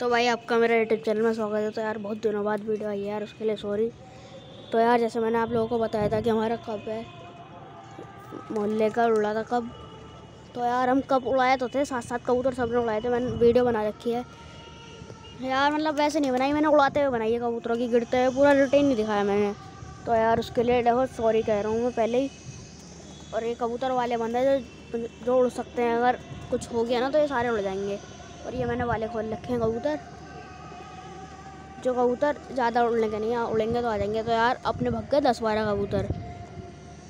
तो भाई आपका मेरा यूट्यूब चैनल में स्वागत है। तो यार, बहुत दिनों बाद वीडियो आई यार, उसके लिए सॉरी तो यार, जैसे मैंने आप लोगों को बताया था कि हमारा कब है, मोहल्ले का उड़ा था कब तो यार, हम कब उड़ाए तो थे साथ साथ कबूतर सबने उड़ाए थे, मैंने वीडियो बना रखी है। यार मतलब वैसे नहीं बनाई, मैंने उड़ाते हुए बनाई है कबूतरों की, गिरते हुए, पूरा रूटीन नहीं दिखाया मैंने। तो यार, उसके लिए बहुत सॉरी कह रहा हूँ मैं पहले ही। और ये कबूतर वाले बंदे जो जो उड़ सकते हैं, अगर कुछ हो गया ना तो ये सारे उड़ जाएँगे। और ये मैंने वाले खोल रखे हैं कबूतर। जो कबूतर ज़्यादा उड़ने के नहीं उड़ेंगे तो आ जाएँगे। तो यार, अपने भग गए दस बारह कबूतर।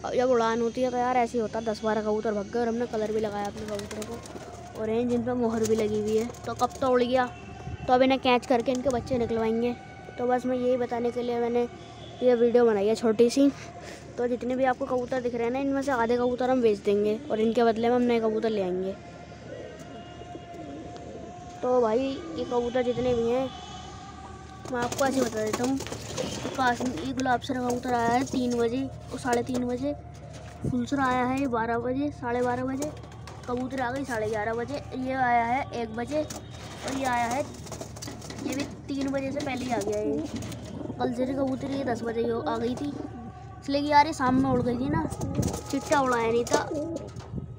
अब जब उड़ान होती है तो यार, ऐसे ही होता है, दस बारह कबूतर भग गए और हमने कलर भी लगाया अपने कबूतरों को। और इन जिन पर मोहर भी लगी हुई है। तो कब तो उड़ गया। तो अब इन्हें कैच करके इनके बच्चे निकलवाएँगे। तो बस मैं यही बताने के लिए मैंने ये वीडियो बनाई है छोटी सी। तो जितने भी आपको कबूतर दिख रहे हैं ना, इनमें से आधे कबूतर हम बेच देंगे और इनके बदले में हम नए कबूतर ले आएँगे। तो भाई, ये कबूतर जितने भी हैं, मैं आपको ऐसे बता देता हूँ तो ये गुलाब सर कबूतर आया है तीन बजे और साढ़े तीन बजे, फुलसर आया है बारह बजे, साढ़े बारह बजे, कबूतर आ गई साढ़े ग्यारह बजे, ये आया है एक बजे, और ये आया है, ये भी तीन बजे से पहले ही आ गया ये कल से कबूतर ये दस बजे आ गई थी, इसलिए कि यार ये शाम में उड़ गई थी ना, चिट्टा उड़ाया नहीं था।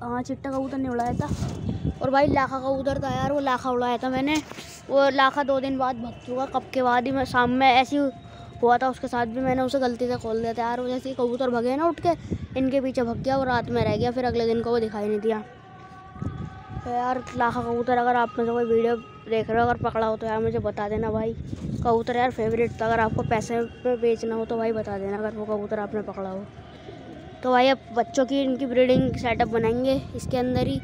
हाँ चिट्टा कबूतर नहीं उड़ाया था। और भाई लाखा कबूतर था यार, वो लाखा उड़ाया था मैंने। वो लाखा दो दिन बाद भग चुका कब के बाद ही मैं शाम में ऐसी हुआ था, उसके साथ भी मैंने उसे गलती से खोल दिया था यार। वो जैसे कबूतर भगे ना उठ के, इनके पीछे भग गया वो रात में रह गया, फिर अगले दिन को वो दिखाई नहीं दिया। तो यार, लाखा कबूतर, अगर आपने कोई वीडियो देख रहे हो, अगर पकड़ा हो तो यार मुझे बता देना भाई। कबूतर यार फेवरेट था, अगर आपको पैसे पे बेचना हो तो भाई बता देना, अगर वो कबूतर आपने पकड़ा हो। तो भाई अब बच्चों की इनकी ब्रीडिंग सेटअप बनाएँगे, इसके अंदर ही।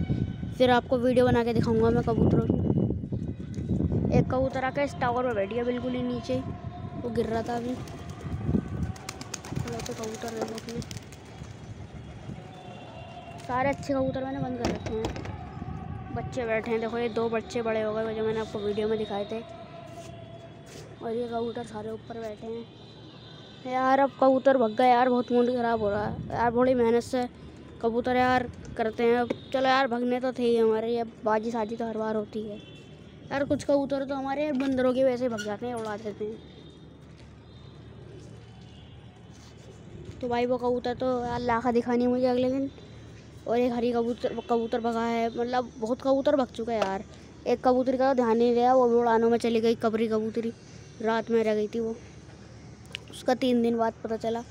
फिर आपको वीडियो बना के दिखाऊँगा मैं कबूतरों की। एक कबूतर आकर इस टावर पर बैठ गया बिल्कुल ही नीचे। वो गिर रहा था अभी। तो कबूतर अपने। सारे अच्छे कबूतर मैंने बंद कर रखे हैं। बच्चे बैठे हैं, देखो ये दो बच्चे बड़े हो गए जो मैंने आपको वीडियो में दिखाए थे। और ये कबूतर सारे ऊपर बैठे हैं। यार अब कबूतर भग गए, यार बहुत मूड ख़राब हो रहा है। यार बड़ी मेहनत से कबूतर यार करते हैं। चलो यार, भगने तो थे ही हमारे। ये बाजी साजी तो हर बार होती है। यार कुछ कबूतर तो हमारे बंदरों के वैसे भग जाते हैं, उड़ा देते हैं। तो भाई वो कबूतर तो यार लाखा दिखानी मुझे अगले दिन। और एक हरी कबूतर कबूतर भगा है। मतलब बहुत कबूतर भग चुका है यार। एक कबूतरी का ध्यान नहीं दिया वो भी उड़ानों में चली गई, कबरी कबूतरी। रात में रह गई थी वो। उसका तीन दिन बाद पता चला।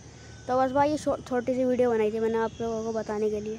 तो बस भाई ये छोटी सी वीडियो बनाई थी मैंने आप लोगों को बताने के लिए।